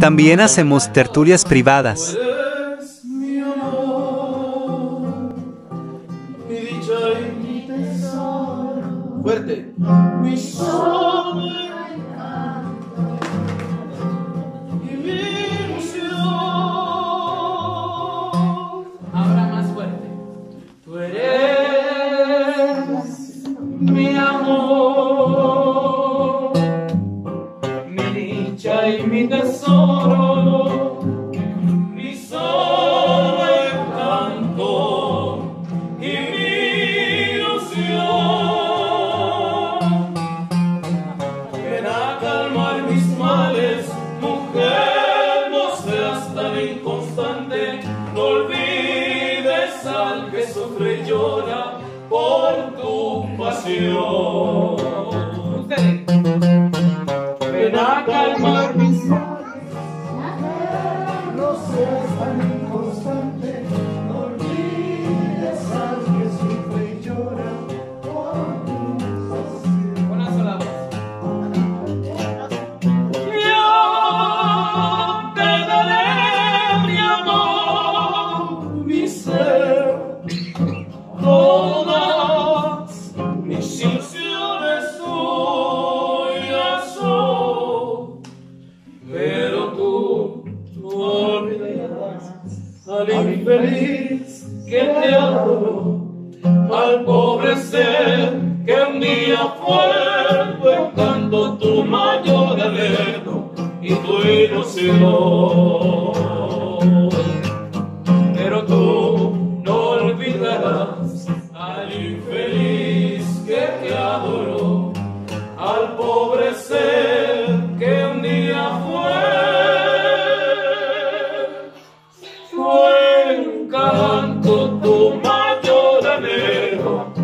También hacemos tertulias privadas. Eres mi amor, mi tesoro, mi solo encanto y mi ilusión. Ven a calmar mis males, mujer, no seas tan inconstante, no olvides al que sufre y llora por tu pasión. Calmar al infeliz que te adoró, al pobre ser que un día fue tu encanto, tu mayor anhelo y tu ilusión. Oh.